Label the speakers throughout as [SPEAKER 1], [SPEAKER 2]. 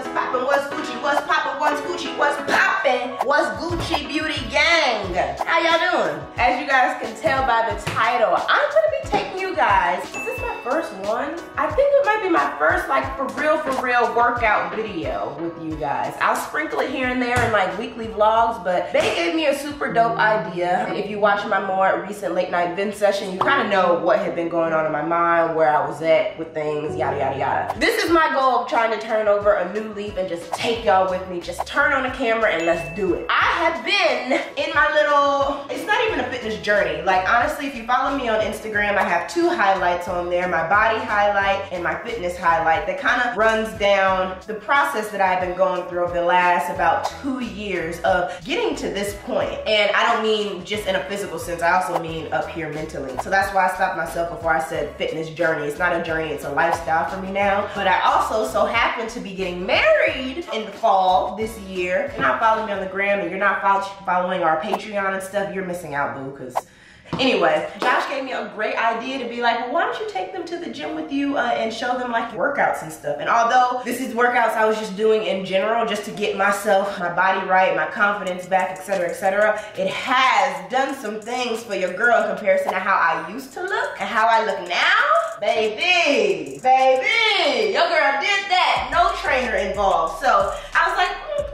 [SPEAKER 1] What's poppin'? What's Gucci? What's poppin'? What's Gucci? What's poppin'? What's Gucci Beauty Gang? How y'all doing? As you guys can tell by the title, I'm gonna be taking you guys. First one? I think it might be my first, like, for real, for real workout video with you guys. I'll sprinkle it here and there in like weekly vlogs, but they gave me a super dope idea. If you watch my more recent late night vent session, you kind of know what had been going on in my mind, where I was at with things, yada, yada, yada. This is my goal of trying to turn over a new leaf and just take y'all with me. Just turn on the camera and let's do it. I have been in my little, it's not even a fitness journey. Like honestly, if you follow me on Instagram, I have two highlights on there, my body highlight and my fitness highlight that kind of runs down the process that I've been going through over the last about two years of getting to this point. And I don't mean just in a physical sense, I also mean up here mentally. So that's why I stopped myself before I said fitness journey. It's not a journey, it's a lifestyle for me now. But I also so happen to be getting married in the fall this year. If you're not following me on the gram and you're not following our Patreon and stuff, you're missing out, boo, because Anyway, Josh gave me a great idea to be like, well, why don't you take them to the gym with you uh, and show them like workouts and stuff. And although this is workouts I was just doing in general, just to get myself, my body right, my confidence back, etc., etc., it has done some things for your girl in comparison to how I used to look and how I look now. Baby, baby, your girl did that. No trainer involved. So I was like, mm,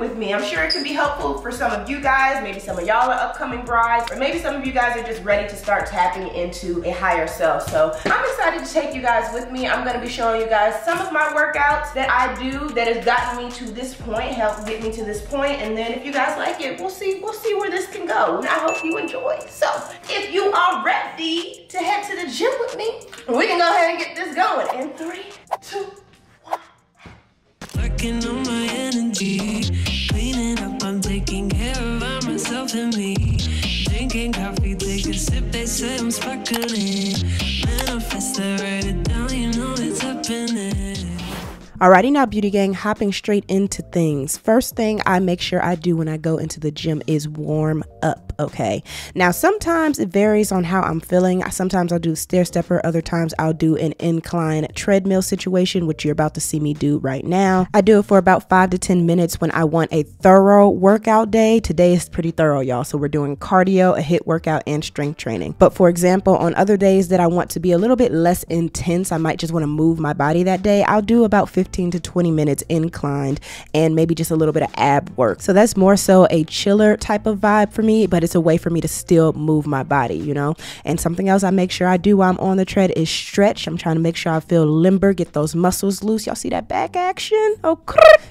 [SPEAKER 1] with me. I'm sure it can be helpful for some of you guys. Maybe some of y'all are upcoming brides, or maybe some of you guys are just ready to start tapping into a higher self. So I'm excited to take you guys with me. I'm gonna be showing you guys some of my workouts that I do that has gotten me to this point, helped get me to this point, and then if you guys like it, we'll see, we'll see where this can go. And I hope you enjoy. So if you are ready to head to the gym with me, we can go ahead and get this going in three, two, one. Working on my energy, myself me. Drinking coffee, take a sip, they say I'm sparkling. Manifest, I write Alrighty now, beauty gang, hopping straight into things. First thing I make sure I do when I go into the gym is warm up, okay? Now, sometimes it varies on how I'm feeling. Sometimes I'll do stair stepper, other times I'll do an incline treadmill situation, which you're about to see me do right now. I do it for about five to 10 minutes when I want a thorough workout day. Today is pretty thorough, y'all. So we're doing cardio, a HIIT workout, and strength training. But for example, on other days that I want to be a little bit less intense, I might just want to move my body that day, I'll do about 15 15 to 20 minutes inclined and maybe just a little bit of ab work. So that's more so a chiller type of vibe for me, but it's a way for me to still move my body, you know? And something else I make sure I do while I'm on the tread is stretch. I'm trying to make sure I feel limber, get those muscles loose. Y'all see that back action? Oh,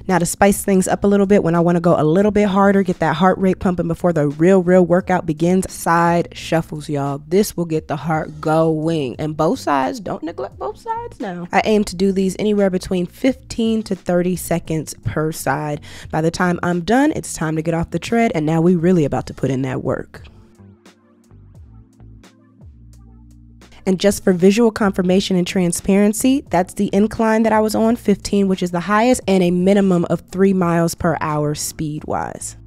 [SPEAKER 1] now to spice things up a little bit, when I want to go a little bit harder, get that heart rate pumping before the real, real workout begins, side shuffles, y'all. This will get the heart going. And both sides, don't neglect both sides now. I aim to do these anywhere between 15 to 30 seconds per side. By the time I'm done, it's time to get off the tread, and now we're really about to put in that work. And just for visual confirmation and transparency, that's the incline that I was on, 15, which is the highest, and a minimum of three miles per hour speed wise.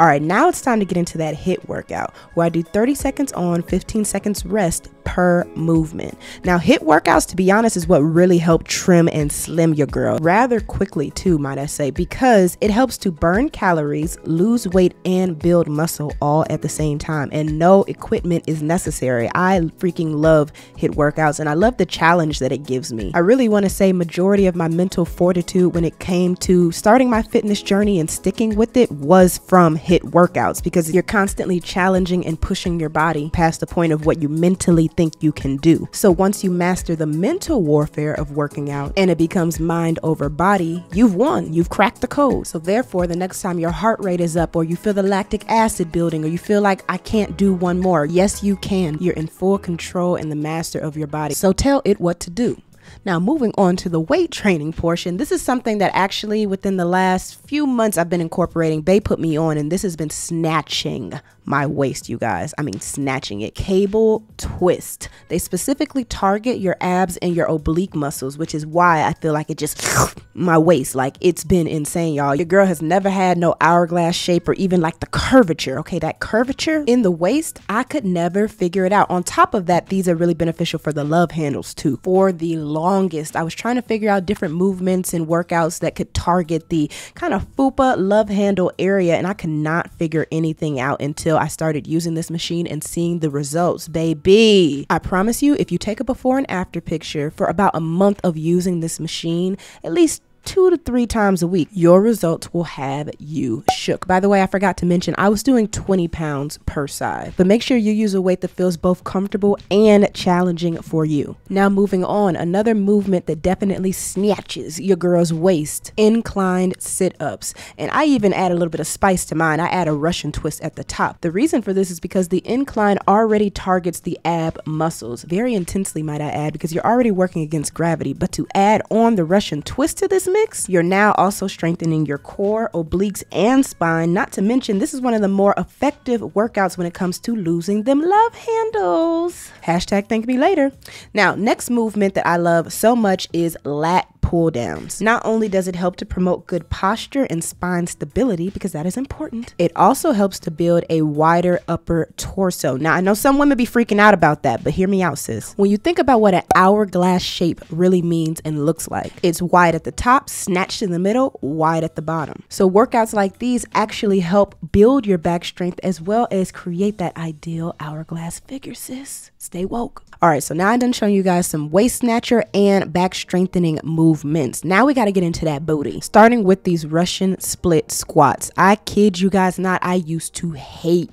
[SPEAKER 1] All right, now it's time to get into that HIIT workout where I do 30 seconds on, 15 seconds rest per movement. Now, HIIT workouts, to be honest, is what really helped trim and slim your girl rather quickly, too, might I say, because it helps to burn calories, lose weight, and build muscle all at the same time. And no equipment is necessary. I freaking love HIIT workouts and I love the challenge that it gives me. I really want to say majority of my mental fortitude when it came to starting my fitness journey and sticking with it was from HIIT workouts because you're constantly challenging and pushing your body past the point of what you mentally think you can do. So once you master the mental warfare of working out and it becomes mind over body, you've won. You've cracked the code. So therefore, the next time your heart rate is up or you feel the lactic acid building or you feel like I can't do one more, yes, you can. You're in full control and the master of your body. So tell it what to do. Now, moving on to the weight training portion, this is something that actually within the last few months I've been incorporating. Bay put me on, and this has been snatching my waist, you guys. I mean, snatching it. Cable twist. They specifically target your abs and your oblique muscles, which is why I feel like it just my waist. Like it's been insane, y'all. Your girl has never had no hourglass shape or even like the curvature. Okay, that curvature in the waist, I could never figure it out. On top of that, these are really beneficial for the love handles too, for the longest. I was trying to figure out different movements and workouts that could target the kind of fupa love handle area, and I could not figure anything out until I started using this machine and seeing the results, baby. I promise you, if you take a before and after picture for about a month of using this machine, at least two to three times a week, your results will have you shook. By the way, I forgot to mention I was doing 20 pounds per side, but make sure you use a weight that feels both comfortable and challenging for you. Now, moving on, another movement that definitely snatches your girl's waist inclined sit ups. And I even add a little bit of spice to mine. I add a Russian twist at the top. The reason for this is because the incline already targets the ab muscles very intensely, might I add, because you're already working against gravity. But to add on the Russian twist to this mix, you're now also strengthening your core, obliques, and spine. Not to mention, this is one of the more effective workouts when it comes to losing them love handles. Hashtag thank me later. Now, next movement that I love so much is lat pull downs. Not only does it help to promote good posture and spine stability, because that is important, it also helps to build a wider upper torso. Now, I know some women be freaking out about that, but hear me out, sis. When you think about what an hourglass shape really means and looks like, it's wide at the top, snatched in the middle, wide at the bottom. So, workouts like these actually help build your back strength as well as create that ideal hourglass figure, sis. Stay woke. All right, so now I'm done showing you guys some waist snatcher and back strengthening movements. Now we got to get into that booty. Starting with these Russian split squats. I kid you guys not, I used to hate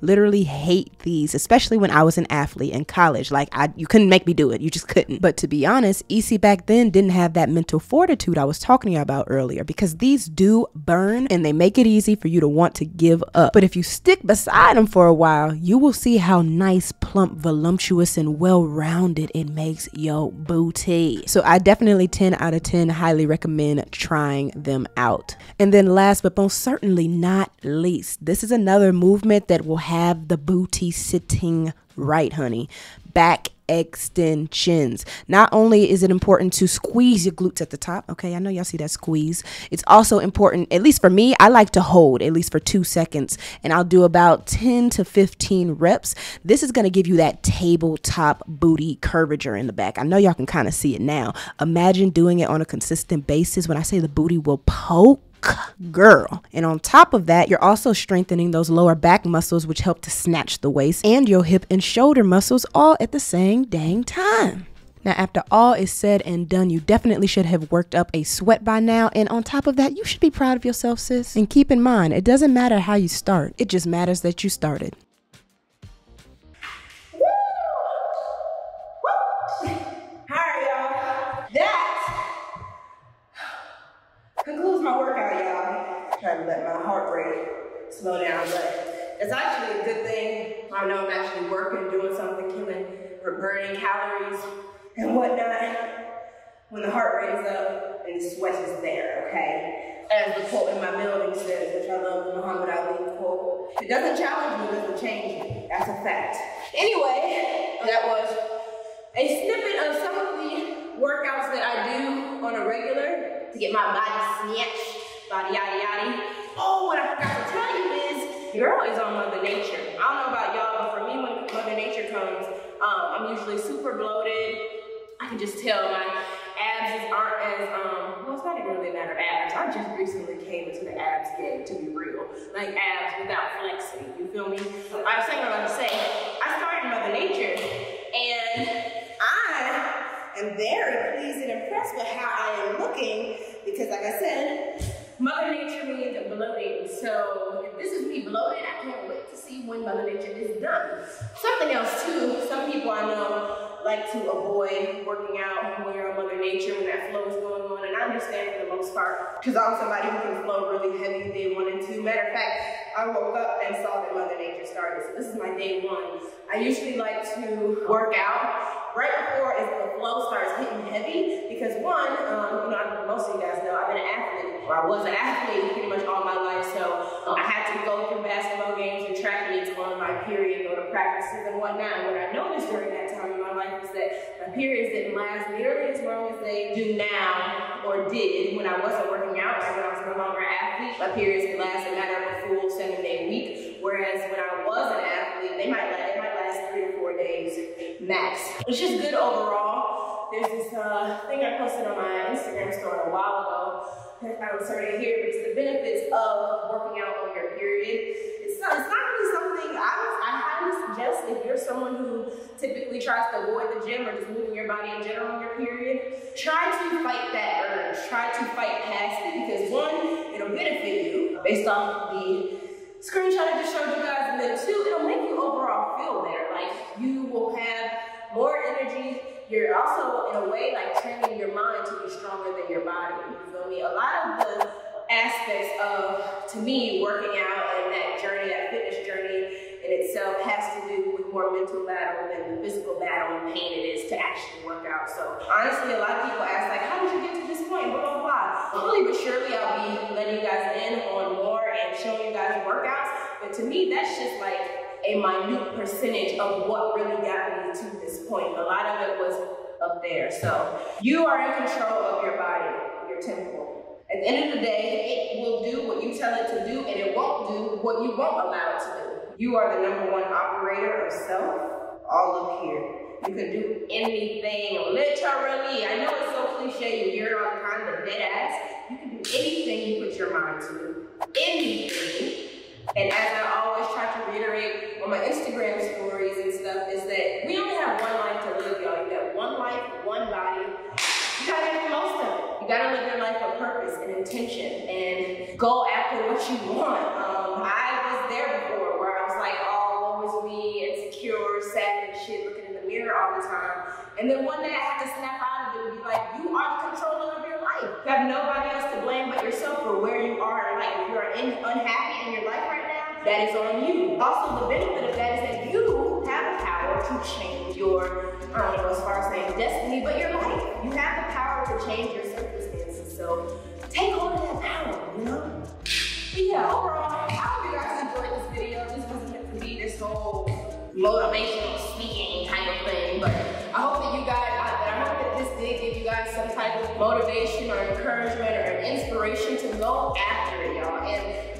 [SPEAKER 1] literally hate these, especially when I was an athlete in college. Like I you couldn't make me do it. You just couldn't. But to be honest, Isi back then didn't have that mental fortitude I was talking about earlier because these do burn and they make it easy for you to want to give up. But if you stick beside them for a while, you will see how nice, plump, voluptuous, and well-rounded it makes your booty. So I definitely 10 out of 10 highly recommend trying them out. And then last but most certainly not least, this is another movement that will have the booty sitting right, honey. Back extensions. Not only is it important to squeeze your glutes at the top, okay, I know y'all see that squeeze. It's also important, at least for me, I like to hold at least for two seconds, and I'll do about 10 to 15 reps. This is gonna give you that tabletop booty curvature in the back. I know y'all can kind of see it now. Imagine doing it on a consistent basis. When I say the booty will poke, girl. And on top of that, you're also strengthening those lower back muscles, which help to snatch the waist, and your hip and shoulder muscles all at the same dang time. Now, after all is said and done, you definitely should have worked up a sweat by now. And on top of that, you should be proud of yourself, sis. And keep in mind, it doesn't matter how you start, it just matters that you started.
[SPEAKER 2] My workout, y'all. Trying to let my heart rate slow down, but it's actually a good thing. I know I'm actually working, doing something, killing or burning calories and whatnot. When the heart rate is up and the sweat is there, okay? As the quote in my building says, which I love the Muhammad Ali quote, it doesn't challenge me, it doesn't change me. That's a fact. Anyway, that was a snippet of some of the workouts that I do on a regular to get my body snatched, body yada yada. Oh, what I forgot to tell you is, girl is on Mother Nature. I don't know about y'all, but for me, when Mother Nature comes, um, I'm usually super bloated. I can just tell my abs aren't as, um, well, it's not even really a matter of abs. I just recently came into the abs game, to be real. Like abs without flexing, you feel me? I was saying what I was saying. I started Mother Nature, and am very pleased and impressed with how I am looking because like I said, Mother Nature means bloating. So if this is me bloated, I can't wait to see when Mother Nature is done. Something else too, some people I know like to avoid working out when you're on Mother Nature, when that flow is going on. And I understand for the most part, because I'm somebody who can flow really heavy day one and two. Matter of fact, I woke up and saw that Mother Nature started. So this is my day one. I usually like to work out right before the flow starts hitting heavy because one, um, you know, most of you guys know I've been an athlete, or I was an athlete pretty much all my life, so um, I had to go through basketball games and track meets on my period, go to practices and whatnot. And what I noticed during that time in my life is that my periods didn't last nearly as long as they do now did when I wasn't working out or when I was no longer an athlete. My periods could last a matter of a full seven day week, whereas when I was an athlete, they might, they might last three or four days max. It's just good overall there's this uh, thing I posted on my Instagram story a while ago. I starting to hear, it's the benefits of working out on your period. Not, it's not really something I, I highly suggest if you're someone who typically tries to avoid the gym or just moving your body in general on your period. Try to fight that urge. Try to fight past it because one, it'll benefit you based off the screenshot I just showed you guys, and then two, it'll make you overall feel better. Like you will have more energy. You're also, in a way, like training your mind to be stronger than your body. You feel me? A lot of the aspects of, to me, working out that journey, that fitness journey in itself has to do with more mental battle than the physical battle and pain it is to actually work out. So honestly, a lot of people ask like, how did you get to this point? Blah, blah, blah. Slowly but surely, I'll be letting you guys in on more and showing you guys workouts. But to me, that's just like a minute percentage of what really got me to this point. A lot of it was up there. So you are in control of your body, your temple. At the end of the day, it will do what you tell it to do, and it won't do what you won't allow it to do. You are the number one operator of self, all up here. You can do anything, literally. I know it's so cliche, you hear it all the time, but dead ass. You can do anything you put your mind to. Anything. And as I always try to reiterate on my Instagram stories and stuff, is that we only have one life to live, y'all. You got one life, one body. You gotta make the most of it. You gotta live your life with purpose and intention and go after what you want. Um, I was there before where I was like, oh, what was me, insecure, sad and shit, looking in the mirror all the time. And then one day I had to snap out of it and be like, you are the controller of your life. You have nobody else to blame but yourself for where you are in life. If you are in, unhappy in your life right now, that is on you. Also, the benefit of that is that you change your, I don't know as far as saying destiny, but your life. You have the power to change your circumstances. So take hold of that power, you know? But yeah, overall, I hope you guys enjoyed this video. This wasn't meant to be this whole motivational speaking type of thing, but I hope that you guys, I, that I hope that this did give you guys some type of motivation or encouragement or inspiration to go after it, y'all. And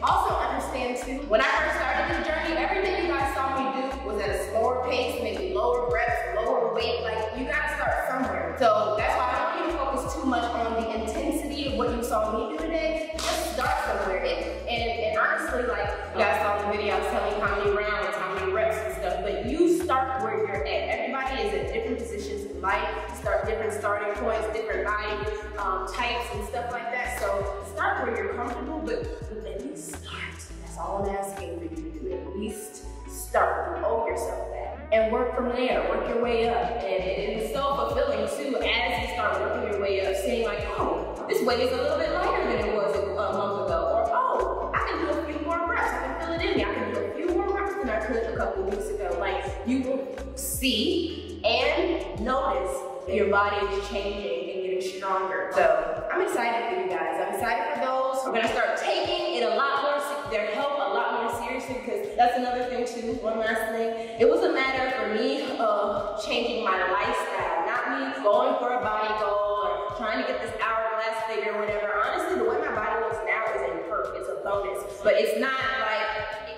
[SPEAKER 2] all I'm asking for you to do. At least start. You owe yourself that. And work from there. Work your way up. And it is so fulfilling too as you start working your way up, seeing like, oh, this weight is a little bit lighter than it was a, month ago. Or oh, I can do a few more reps. I can fill it in. I can do a few more reps than I could a couple weeks ago. Like you will see and notice that your body is changing and getting stronger. So I'm excited for you guys. I'm excited for those who are gonna start taking it a lot more, their health a lot more seriously because that's another thing too. One last thing. It was a matter for me of changing my lifestyle, not me going for a body goal or trying to get this hourglass figure or whatever. Honestly, the way my body looks now is a perk. It's a bonus. But it's not like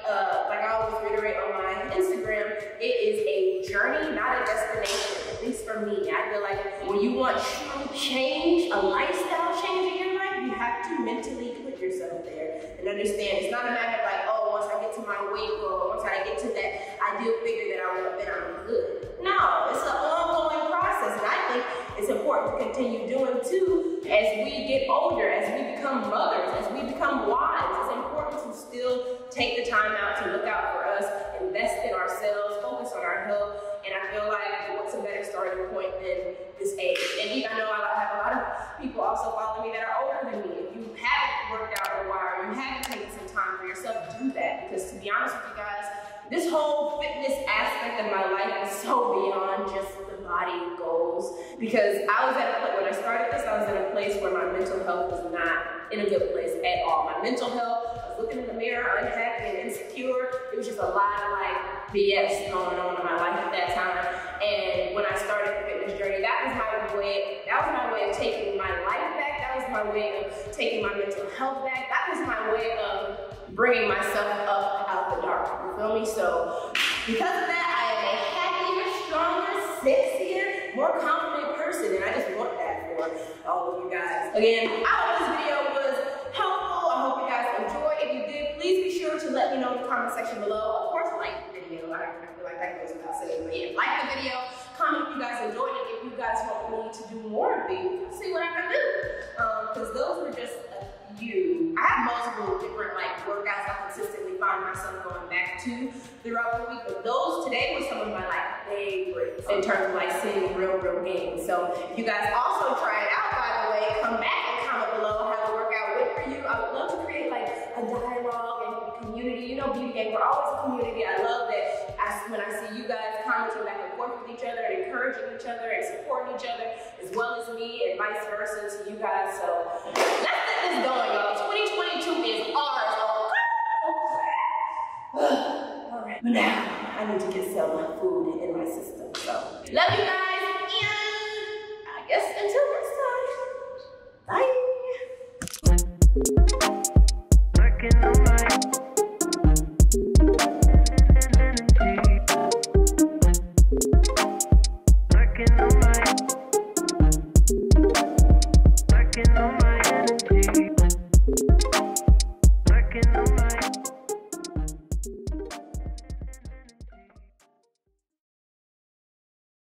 [SPEAKER 2] uh, like I always reiterate on my Instagram, it is a journey, not a destination. At least for me, I feel like when you want true change, a lifestyle change in your life, you have to mentally put yourself there and understand. It's not a matter of like, oh, once I get to my weight goal, once I get to that ideal figure that I want, then I'm good. No, it's an ongoing process, and I think it's important to continue doing too as we get older, as we become mothers, as we become wives. It's important to still take the time out to look out for us, invest in ourselves, focus on our health, and I feel like what's a better starting point than this age? And I know I have a lot of people also follow me that are older than me. If you haven't worked out in a while, you haven't taken some time for yourself, do that. Because to be honest with you guys, this whole fitness aspect of my life is so beyond just the body goals. Because I was at a place, when I started this, I was in a place where my mental health was not in a good place at all. My mental health, I was looking in the mirror, unhappy and insecure. It was just a lot of like BS going on in my life at that time. And when I started the fitness journey, that was my way, that was my way of taking my life back. That was my way of taking my mental health back. That was my way of bringing myself up the dark. You feel me? So because of that, I am a happier, stronger, sexier, more confident person. And I just want that for all of you guys. Again, I hope this video was helpful. I hope you guys enjoyed. If you did, please be sure to let me know in the comment section below. Of course, like the video. I, I feel like that goes without saying, but yeah, like the video. Comment if you guys enjoyed it. If you guys want me to do more of these, see what I can do. Because um, those were just a few. I have multiple different like workouts I consistently find myself going back to throughout the week, but those today were some of my like favorites in terms of like seeing real, real gains. So if you guys also try it out, by the way, come back and comment below how the workout went for you. I would love to create like a dialogue and community. You know, beauty gang, we're always a community. I love that I, when I see you guys commenting back and forth with each other and encouraging each other and supporting each other, as well as me and vice versa to you guys. So let's get this going, y'all. 2022 is ours. All right, now I need to get some food in my system. So love you guys,